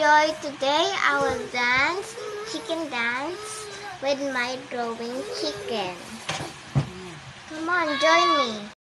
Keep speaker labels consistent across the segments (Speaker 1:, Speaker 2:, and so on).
Speaker 1: Today I will dance chicken dance with my drawing chicken. Come on, join me.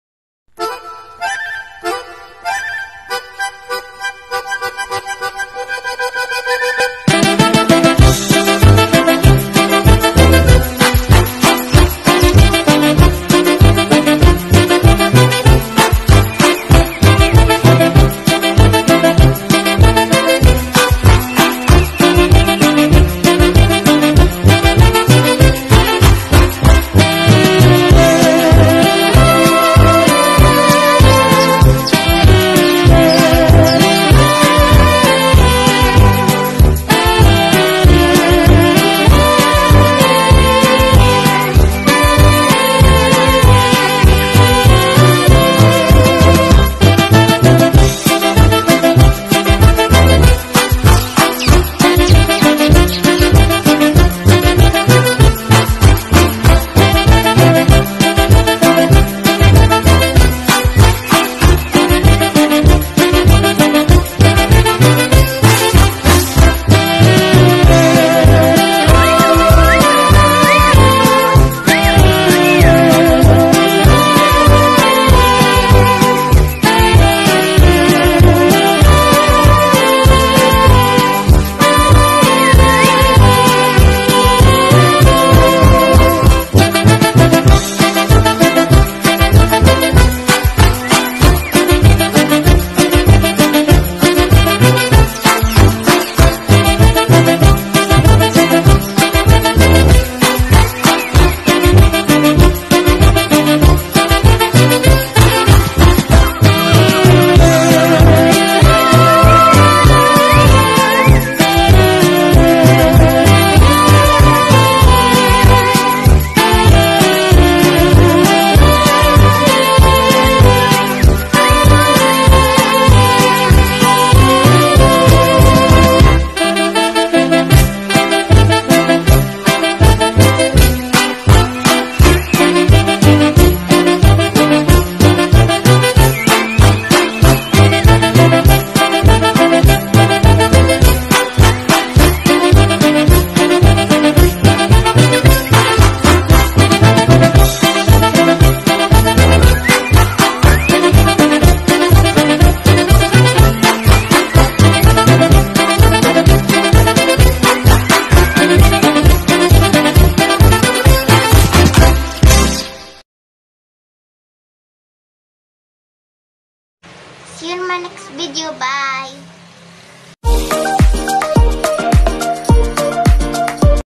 Speaker 1: You in my next video. Bye.